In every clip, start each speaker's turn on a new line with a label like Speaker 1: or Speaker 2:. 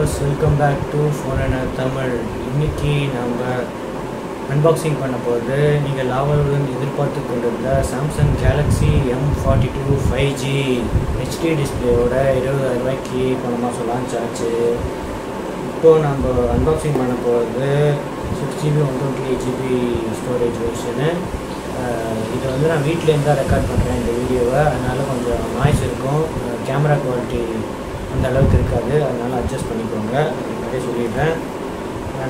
Speaker 1: Viewers welcome back to phone Tamil இன்னைக்கு நம்ம unboxing பண்ண போகிறது நீங்கள் லாவலுடன் எதிர்பார்த்து கொண்டிருந்த Samsung Galaxy M forty two five G HD டிஸ்பிளேயோட இருபதாயிரம் ரூபாய்க்கு பணமாக சொல்லலாம்னு லான்ச் இப்போது நம்ம அன்பாக்சிங் பண்ண போகிறது six GB one twenty eight GB storage version இதை வந்து நான் வீட்டிலேருந்து தான் ரெக்கார்ட் பண்ணுறேன் இந்த வீடியோவை அதனால் கொஞ்சம் நாய்ஸ் இருக்கும். கேமரா குவாலிட்டி அந்த அளவுக்கு இருக்காது. அதனால் அட்ஜஸ்ட் பண்ணிக்கோங்க. அப்படியே சொல்லிடுறேன்.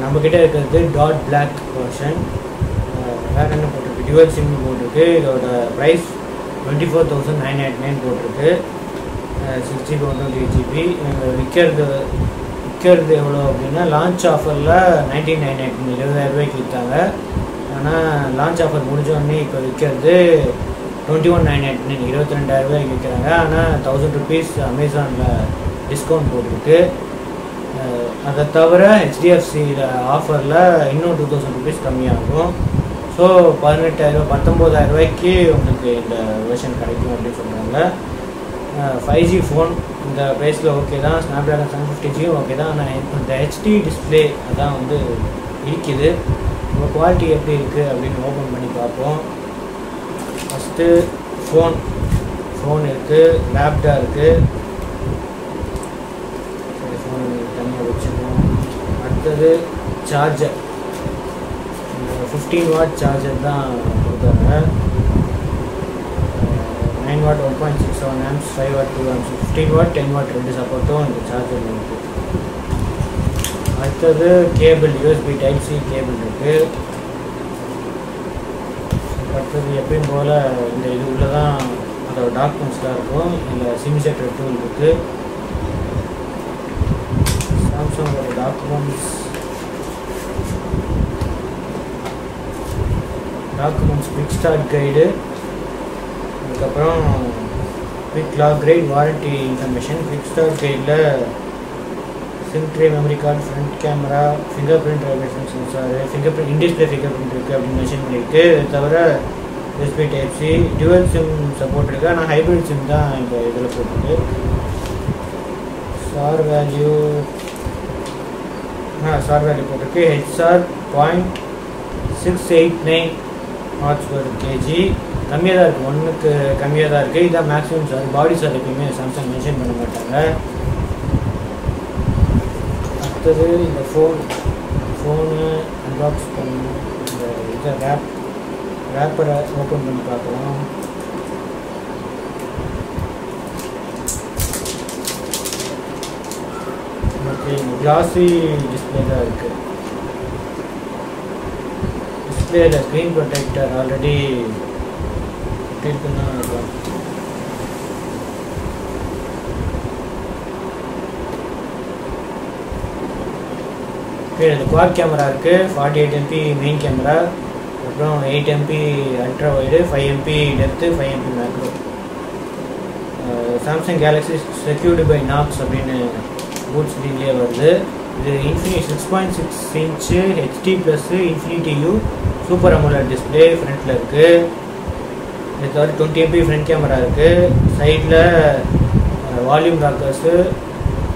Speaker 1: நம்மக்கிட்ட இருக்கிறது டாட் பிளாக் வெர்ஷன் வேறு என்ன போட்டிருக்கு? டியூவல் சிம் போட்டிருக்கு. இதோட price twenty four thousand nine eight nine போட்டிருக்கு six GB one twenty eight GB விற்கிறது விற்கிறது எவ்வளோ அப்படின்னா லான்ச் ஆஃபரில் நைன்டீன் நைன் எயிட்னு இருபதாயிரம் ரூபாய்க்கு விற்றாங்க ஆனால் லான்ச் ஆஃபர் முடிஞ்சோடனே இப்போ விற்கிறது twenty one nine eight nine இருபத்தி ரெண்டாயிரம் ரூபாய்க்கு விற்கிறாங்க. ஆனால் தௌசண்ட் ருபீஸ் அமேசானில் டிஸ்கவுண்ட் போட்டிருக்கு அதை தவிர ஹெச்டிஎஃப்சியில் ஆஃபரில் இன்னும் டூ தௌசண்ட் ருபீஸ் கம்மியாகும். ஸோ பதினெட்டாயிரம் பத்தொம்போதாயிரம் ரூபாய்க்கு உங்களுக்கு இந்த வெர்ஷன் கிடைக்கும் அப்படின்னு சொல்கிறாங்க ஃபைவ் ஜி ஃபோன் இந்த ப்ரைஸில் ஓகே தான். ஸ்னாப் ட்ராகன் செவன் ஃபிஃப்டி ஜியும் ஓகே தான். ஆனால் இந்த ஹெச்டி டிஸ்பிளே அதான் வந்து இருக்குது. இப்போ குவாலிட்டி எப்படி இருக்குது அப்படின்னு ஓப்பன் பண்ணி பார்ப்போம். ஃபஸ்ட்டு ஃபோன் ஃபோன் இருக்குது லேப்டாப் இருக்குது சரி ஃபோன் தனியாக வச்சுக்கணும் அடுத்தது சார்ஜர் ஃபிஃப்டீன் வாட் சார்ஜர் தான் கொடுத்தாங்க. Nine watt one point six seven amps five watt two amps fifteen watt ten watt ரெண்டு சப்போர்ட்டும் இந்த சார்ஜர் இருக்குது அடுத்தது cable USB type C cable இருக்குது அடுத்தது எப்பயும் போல் இந்த இது உள்ளே தான் அதோட டாக்குமெண்ட்ஸ்லாம் இருக்கும். இல்லை சிம் செட்டர் டூல் இருக்குது சாம்சங்கோட documents documents quick start guide அதுக்கப்புறம் குவிக் லாக் கிரைட் warranty information quick start கைடில் SIM tray memory card front camera finger print vibration sensor finger print in display finger print இருக்குது அப்படின்னு மென்ஷன் பண்ணியிருக்கு தவிர USB type C dual SIM support இருக்குது ஆனால் hybrid SIM தான் இந்த இதில் போட்டிருக்கு. சார் வேல்யூ ஆ சார் வேல்யூ போட்டிருக்கு. HR point six eight nine watts ஒரு கேஜி கம்மியாக தான் இருக்குது ஒன்றுக்கு கம்மியாக தான் இருக்குது இதான் மேக்ஸிமம் சார் பாடி சார் எப்பயுமே சாம்சங் மென்ஷன் பண்ண மாட்டாங்க. அடுத்தது இந்த ஃபோன் ஃபோனு அன்பாக்ஸ் பண்ணணும் இந்த இதை ரேப் ரேப்பரை ஓப்பன் பண்ணி பார்க்கலாம். ஓகே கிளாஸி டிஸ்பிளே தான் இருக்குது டிஸ்பிளேல ஸ்க்ரீன் ப்ரொடெக்டர் ஆல்ரெடி இருக்குன்னு தான் இருக்கும் கீழே இந்த குவாட் கேமரா இருக்குது forty eight MP main camera அப்புறம் eight MP ultra wide five MP depth five MP macro Samsung Galaxy secured by Knox அப்படின்னு ஸ்போர்ட்ஸ் ஸ்க்ரீன்லேயே வருது இது இன்ஃபினி six point six inch HD plus infinity U super AMOLED display ஃப்ரண்ட்டில் இருக்குது இது தவிர twenty MP front camera இருக்குது சைடில் வால்யூம் ராக்கர்ஸு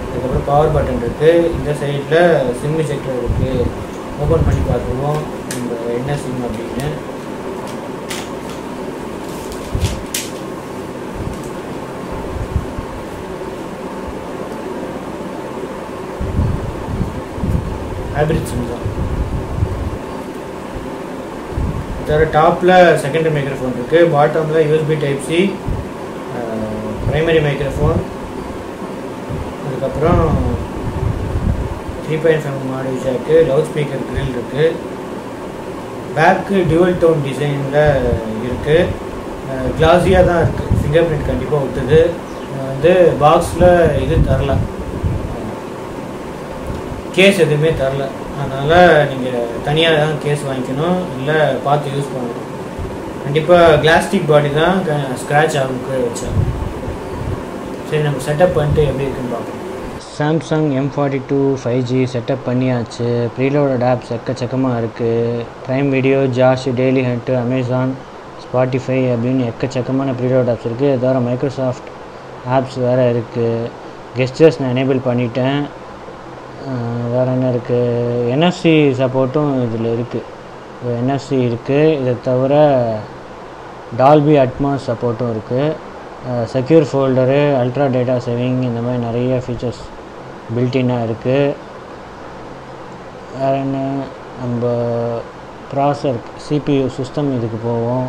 Speaker 1: அதுக்கப்புறம் பவர் பட்டன் இருக்குது இந்த சைடில் சிம் செக்டர் இருக்குது ஓப்பன் பண்ணி பார்த்துருவோம். நம்ம என்ன சிம் அப்படின்னு. ஹேபிட் சிம் தான் தவிர டாப்பில் செகண்டரி மைக்ரோஃபோன் இருக்குது பாட்டமில் USB type C primary microphone அதுக்கப்புறம் three point five model jack loud speaker grill இருக்குது பேக்கு டியூவல் டோன் டிசைனில் இருக்குது கிளாஸியாக தான் இருக்குது ஃபிங்கர் பிரிண்ட் கண்டிப்பாக ஒத்துது வந்து பாக்ஸில் இது தரலாம் கேஸ் எதுவுமே தரல. அதனால் நீங்கள் தனியாக தான் கேஸ் வாங்கிக்கணும். இல்லை பார்த்து யூஸ் பண்ணணும். கண்டிப்பாக கிளாஸ்டிக் பாடி தான் ஸ்க்ராட்ச் ஆகும் வச்சேன் சரி நம்ம செட்டப் பண்ணிட்டு எப்படி இருக்குன்னு பார்ப்போம். Samsung M forty two five G setup பண்ணியாச்சு. ப்ரீலோடட் ஆப்ஸ் எக்கச்சக்கமாக இருக்குது Prime Video Josh Dailyhunt Amazon Spotify அப்படின்னு எக்கச்சக்கமான ப்ரீலோட் ஆப்ஸ் இருக்குது தவிர மைக்ரோசாஃப்ட் ஆப்ஸ் வேறு இருக்குது கெஸ்டர்ஸ் நான் எனேபிள் பண்ணிட்டேன். வேறு என்ன இருக்குது என்எஃப்சி சப்போர்ட்டும் இதில் இருக்குது என்எஃப்சி இருக்குது இதை தவிர டால்பி அட்மாஸ் சப்போர்ட்டும் இருக்குது secure folder ultra data saving இந்த மாதிரி நிறைய ஃபீச்சர்ஸ் பில்டின்னாக இருக்குது வேறு என்ன? நம்ம ப்ராசர் சிபியூ சிஸ்டம் இதுக்கு போவோம்.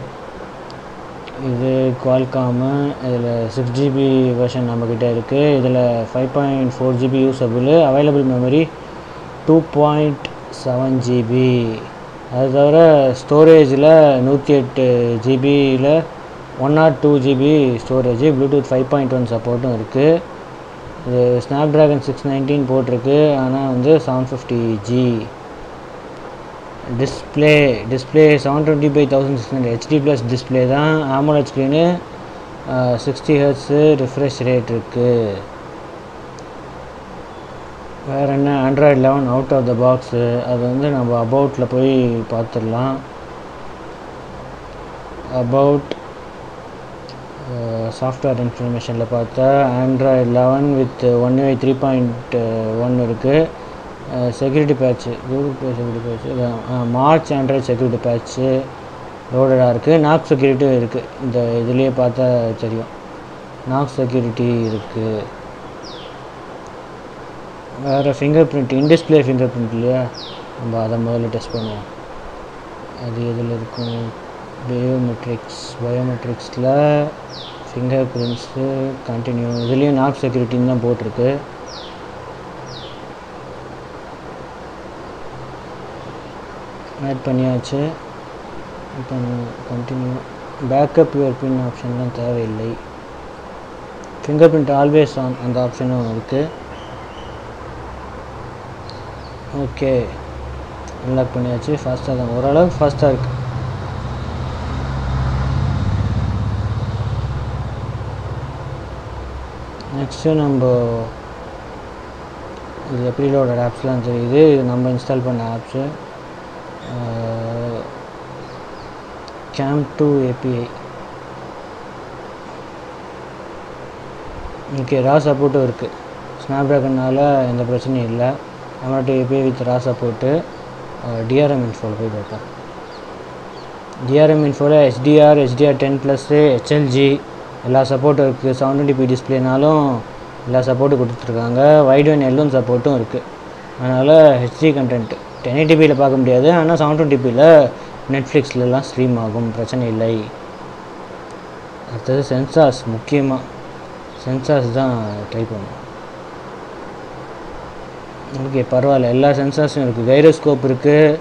Speaker 1: இது குவால்காமு இதில் சிக்ஸ் ஜிபி வெர்ஷன் நம்மக்கிட்ட இருக்குது இதில் five point four GB usable available memory two point seven GB அது தவிர ஸ்டோரேஜில் நூற்றி எட்டு ஜிபியில் one nought two GB storage Bluetooth five point one சப்போர்ட்டும் இருக்குது இது ஸ்னாப் ட்ராகன் சிக்ஸ் நைன்டீன் போட்டிருக்கு. ஆனால் வந்து seven fifty G display display seven twenty by thousand six hundred HD plus display தான். AMOLED screen sixty hertz refresh rate இருக்குது வேறு என்ன? Android eleven out of the box அது வந்து நம்ம அபவுட்டில் போய் பார்த்துடலாம் அபவுட் சாஃப்ட்வேர் இன்ஃபர்மேஷனில் பார்த்தா Android eleven with One UI three point one இருக்குது security patch Google Pay security patch March Android security patch லோடடாக இருக்குது நாக் செக்யூரிட்டியும் இருக்குது இந்த இதுலேயே பார்த்தா தெரியும். நாக் செக்யூரிட்டி இருக்குது வேறு finger print in display finger print இல்லையா? நம்ம அதை முதல்ல டெஸ்ட் பண்ணுவோம். அது எதில் இருக்கும்? பயோமெட்ரிக்ஸ் பயோமெட்ரிக்ஸில் ஃபிங்கர் பிரிண்ட்ஸு கண்டினியூ இதுலேயும் நாப் செக்யூரிட்டின்னு தான் போட்டிருக்கு. ஆட் பண்ணியாச்சு. இப்போ கண்டினியூ பேக்கப் யுவர் பின் ஆப்ஷன்லாம் தேவையில்லை. ஃபிங்கர் பிரிண்ட் ஆல்வேஸ் ஆன் அந்த ஆப்ஷனும் இருக்குது ஓகே. அன்லாக் பண்ணியாச்சு. ஃபாஸ்ட்டாக தான். ஓரளவுக்கு ஃபாஸ்ட்டாக இருக்குது நெக்ஸ்ட்டு நம்ம இது ப்ரீலோடட் ஆப்ஸ்லாம் தெரியுது. இது நம்ம இன்ஸ்டால் பண்ண apps cam two API okay raw சப்போர்ட்டும் இருக்குது ஸ்னாப் ட்ராகனால் எந்த பிரச்சனையும் இல்லை. Amount API with raw support DRM இன்ஃபோவில் போய் பார்ப்போம் DRM இன்ஃபோவில் HDR HDR ten plus HLG எல்லா சப்போர்ட்டும் இருக்குது செவன் டுவெண்ட்டி பி டிஸ்பிளேனாலும் எல்லா சப்போர்ட்டும் கொடுத்துருக்காங்க. வைட் ஒன் எல்லும் சப்போர்ட்டும் இருக்குது அதனால் ஹெச்டி கண்டென்ட் டென் எயிட்டிபியில் பார்க்க முடியாது. ஆனால் செவன் டுவெண்ட்டிபியில் நெட்ஃப்ளிக்ஸ்லலாம் ஸ்ட்ரீம் ஆகும். பிரச்சனை இல்லை. அடுத்தது சென்சார்ஸ் முக்கியமாக சென்சார்ஸ் தான் ட்ரை பண்ணுவோம். ஓகே பரவாயில்ல. எல்லா சென்சார்ஸும் இருக்குது கைரோஸ்கோப் இருக்குது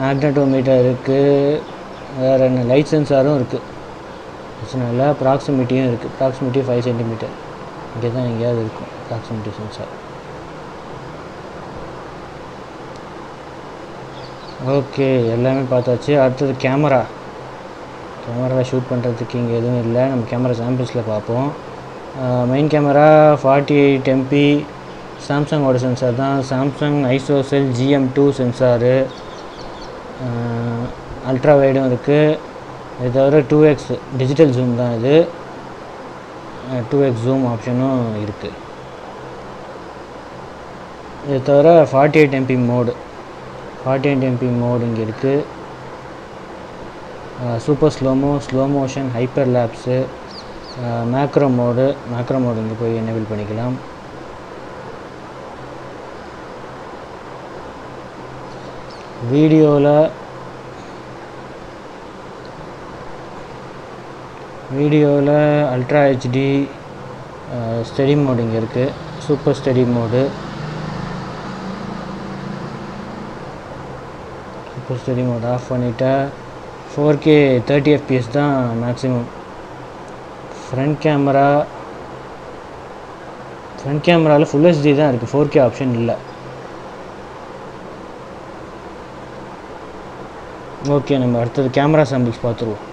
Speaker 1: மேக்னட்டோமீட்டர் இருக்குது வேறு என்ன லைட் சென்சாரும் இருக்குது பிரச்சனை இல்லை. ப்ராக்சிமிட்டியும் இருக்குது ப்ராக்சிமிட்டி ஃபைவ் சென்டிமீட்டர் இங்கே தான் எங்கேயாவது இருக்கும் ப்ராக்சிமிட்டி சென்சார் ஓகே எல்லாமே பார்த்தாச்சு. அடுத்தது கேமரா கேமரா ஷூட் பண்ணுறதுக்கு இங்கே எதுவும் இல்லை. நம்ம கேமரா சாம்பிள்ஸில் பார்ப்போம். Main camera forty eight MP சாம்சங்கோட sensor தான். Samsung ISOCELL GM two sensor ultra வைடும் இருக்குது இது தவிர டூ எக்ஸ் டிஜிட்டல் ஜூம் தான் இது. டூ எக்ஸ் ஜூம் ஆப்ஷனும் இருக்குது இது தவிர forty eight MP mode forty eight MP mode இங்கே இருக்குது super slo-mo slow motion hyperlapse macro mode macro mode இங்கே போய் எனேபிள் பண்ணிக்கலாம். வீடியோவில் வீடியோவில் அல்ட்ரா ஹெச்டி ஸ்டடி மோடு இங்கே இருக்குது super steady mode super steady mode off பண்ணிட்டா. ஃபோர் கே தேர்ட்டி எஃபிஎஸ் தான் மேக்ஸிமம் ஃப்ரண்ட் கேமரா ஃப்ரண்ட் கேமராவில் ஃபுல் ஹெச்டி தான் இருக்குது ஃபோர் கே ஆப்ஷன் இல்லை. ஓகே நம்ம அடுத்தது கேமரா சாம்பிள்ஸ் பார்த்துருவோம்.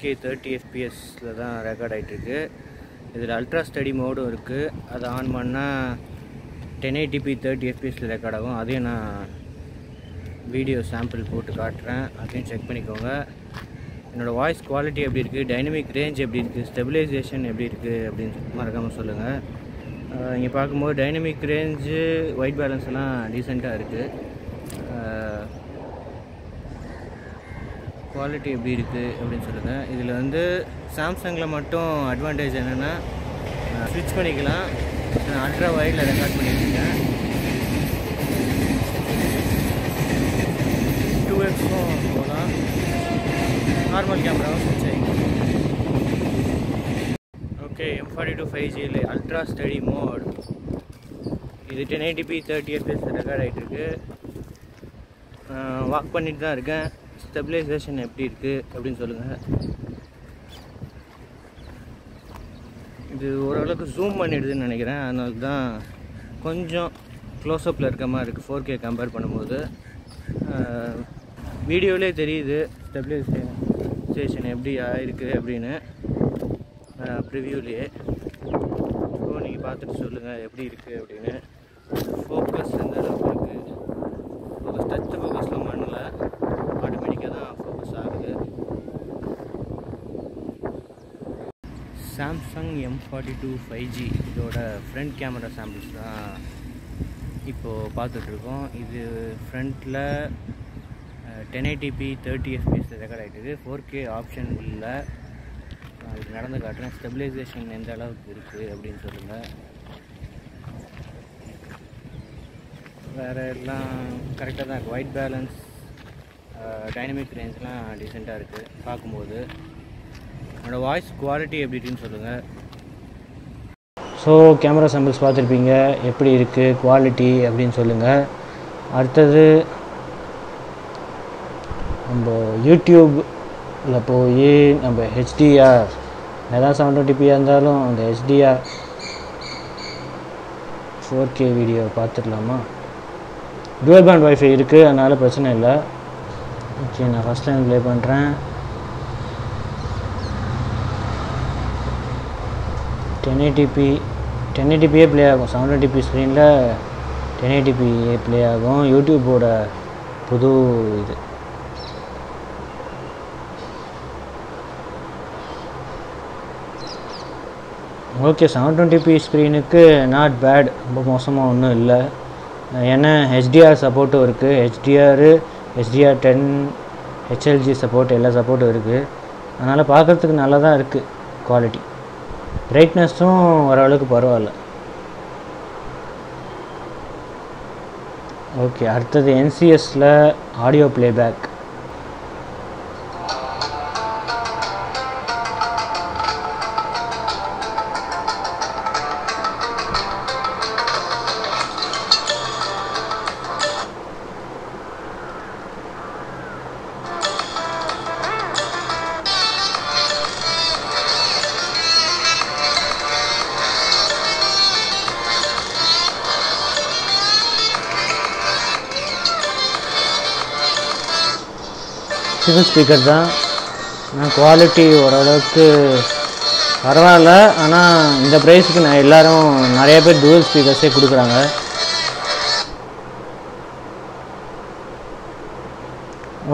Speaker 1: கே தேர்ட்டி எஃபிஎஸில் தான் ரெக்கார்ட் ஆகிட்டுருக்கு இதில் அல்ட்ரா ஸ்டடி மோடும் இருக்குது அதை ஆன் பண்ணால் டென் எயிட்டிபி தேர்ட்டி எஃபிஎஸில் ரெக்கார்ட் ஆகும். அதையும் நான் வீடியோ சாம்பிள் போட்டு காட்டுறேன். அதையும் செக் பண்ணிக்கோங்க. என்னோடய வாய்ஸ் குவாலிட்டி எப்படி இருக்குது டைனமிக் ரேஞ்ச் எப்படி இருக்குது ஸ்டெபிலைசேஷன் எப்படி இருக்குது அப்படின்னு மறக்காமல் சொல்லுங்கள் இங்கே பார்க்கும்போது டைனமிக் ரேஞ்சு ஒயிட் பேலன்ஸ் எல்லாம் டீசெண்டாக இருக்குது குவாலிட்டி எப்படி இருக்குது அப்படின்னு சொல்லுங்கள் இதில் வந்து சாம்சங்கில் மட்டும் அட்வான்டேஜ் என்னென்னா ஸ்விட்ச் பண்ணிக்கலாம். நான் அல்ட்ரா வயரில் ரெக்கார்ட் பண்ணியிருக்கேன். டூ எக்ஸும் போகலாம். நார்மல் கேமராவும் ஸ்விட்ச் ஆகிக்கும் okay M forty two five ஜியில் ultra study mode இது ten eighty P thirty FS record ஆகிட்டுருக்கு வாக் பண்ணிட்டு தான் இருக்கேன். ஸ்டெபிலைசேஷன் எப்படி இருக்குது அப்படின்னு சொல்லுங்கள் இது ஓரளவுக்கு ஜூம் பண்ணிடுதுன்னு நினைக்கிறேன். அதனால தான் கொஞ்சம் க்ளோஸ்அப்பில் இருக்க மாதிரி இருக்குது ஃபோர் கே கம்பேர் பண்ணும்போது. வீடியோவிலே தெரியுது ஸ்டெபிலைசேஷன் எப்படி ஆயிருக்கு அப்படின்னு. ப்ரிவியூலேயே ஸோ நீங்கள் பார்த்துட்டு சொல்லுங்கள் எப்படி இருக்குது அப்படின்னு. ஃபோக்கஸ் இந்த அளவுக்கு இருக்குது ஃபோக்கஸ் டச் ஃபோக்கஸ்லாம் பண்ணல ஆட்டோமேட்டிக்காக தான் ஃபோக்கஸ் ஆகுது Samsung M forty two five G இதோட ஃப்ரண்ட் கேமரா சாம்பிள்ஸ் தான் இப்போது பார்த்துட்ருக்கோம். இது ஃப்ரண்ட்டில் டென் ஐடிபி தேர்ட்டி எஃபிஎஸில் ரெக்கார்ட் ஆகிட்டுது ஃபோர் கே ஆப்ஷன் இல்லை நான் நடந்து காட்டுறேன். ஸ்டெபிலைசேஷன் எந்த அளவுக்கு இருக்குது அப்படின்னு சொல்லுங்கள் வேறு எல்லாம் கரெக்டாக தான் இருக்குது ஒயிட் பேலன்ஸ் டைனமிக் ரேஞ்ச்லாம் டீசெண்டாக இருக்குது பார்க்கும்போது என்னோடய வாய்ஸ் குவாலிட்டி எப்படி இருக்குன்னு சொல்லுங்கள் ஸோ கேமரா சாம்பிள்ஸ் பார்த்துருப்பீங்க. எப்படி இருக்குது குவாலிட்டி அப்படின்னு சொல்லுங்கள் அடுத்தது நம்ம யூடியூப்பில் போய் நம்ம ஹெச்டிஆர் எதாவது செவன் டுவெண்ட்டிபியாக இருந்தாலும் அந்த ஹெச்டிஆர் ஃபோர் கே வீடியோ பார்த்துடலாமா? டுவெல் பேண்ட் ஒய்ஃபை இருக்குது அதனால் பிரச்சனை இல்லை. ஓகே நான் ஃபஸ்ட் டைம் ப்ளே பண்ணுறேன் டென் எயிட்டிபி டென் எயிட்டிபியே ப்ளே ஆகும். செவன் டுவெண்ட்டி ஸ்க்ரீனில் டென் எயிட்டிபியே ப்ளே ஆகும். யூடியூப்போட புது இது. ஓகே செவன் டுவெண்ட்டி பி ஸ்க்ரீனுக்கு நாட் பேட் ரொம்ப மோசமாக ஒன்றும் இல்லை. ஏன்னா ஹெச்டிஆர் சப்போர்ட்டும் இருக்குது HDR HDR ten HLG support எல்லா சப்போர்ட்டும் இருக்குது அதனால் பார்க்குறதுக்கு நல்லா தான் இருக்குது குவாலிட்டி பிரைட்னஸும் ஓரளவுக்கு பரவாயில்ல. ஓகே அடுத்தது என்சிஎஸில் ஆடியோ ப்ளேபேக் சிங்கிள் ஸ்பீக்கர் தான். ஆனால் குவாலிட்டி ஓரளவுக்கு பரவாயில்ல. ஆனால் இந்த ப்ரைஸுக்கு நான் எல்லோரும் நிறைய பேர் டூவல் ஸ்பீக்கர்ஸே கொடுக்குறாங்க.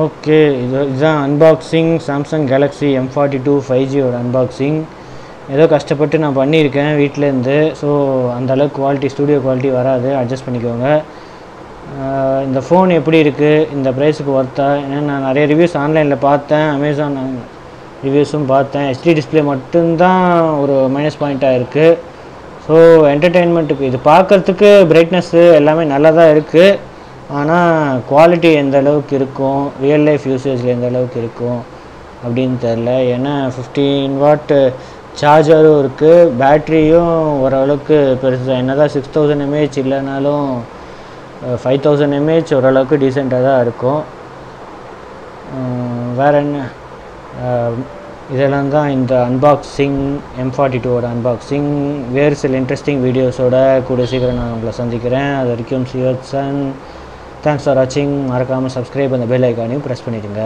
Speaker 1: ஓகே இது இதுதான் unboxing Samsung Galaxy M forty two five ஜியோட unboxing ஏதோ கஷ்டப்பட்டு நான் பண்ணியிருக்கேன் வீட்டிலேருந்து ஸோ அந்தளவுக்கு குவாலிட்டி ஸ்டூடியோ குவாலிட்டி வராது. அட்ஜஸ்ட் பண்ணிக்கோங்க. இந்த ஃபோன் எப்படி இருக்குது இந்த ப்ரைஸுக்கு ஒர்த்தா ஏன்னா நான் நிறைய ரிவ்யூஸ் ஆன்லைனில் பார்த்தேன். அமேசான் ரிவ்யூஸும் பார்த்தேன். ஹெச்டி டிஸ்பிளே மட்டும்தான் ஒரு மைனஸ் பாயிண்ட்டாக இருக்குது ஸோ என்டர்டெயின்மெண்ட்டுக்கு இது பார்க்குறதுக்கு பிரைட்னஸ்ஸு எல்லாமே நல்லா தான் இருக்குது ஆனால் குவாலிட்டி எந்த அளவுக்கு இருக்கும்? ரியல் லைஃப் யூசேஜில் எந்த அளவுக்கு இருக்கும்? அப்படின்னு தெரில ஏன்னா ஃபிஃப்டீன் வாட்டு சார்ஜரும் இருக்குது பேட்ரியும் ஓரளவுக்கு பெருசு என்ன தான் சிக்ஸ் தௌசண்ட் எம்ஏஹெச் இல்லைனாலும் ஃபைவ் தௌசண்ட் எம்ஏஹெச் ஓரளவுக்கு டீசெண்டாக தான் இருக்கும். வேறு என்ன? இதெல்லாம் தான் இந்த அன்பாக்சிங் எம் ஃபார்ட்டி டூவோட அன்பாக்சிங் வேறு சில இன்ட்ரெஸ்டிங் வீடியோஸோட கூட சீக்கிரம் நான் உங்களை சந்திக்கிறேன். அது வரைக்கும் சிவத்சன் தேங்க்ஸ் ஃபார் வாட்சிங் மறக்காமல் சப்ஸ்கிரைப் அந்த பெல் ஐக்கானையும் ப்ரெஸ் பண்ணிடுங்க.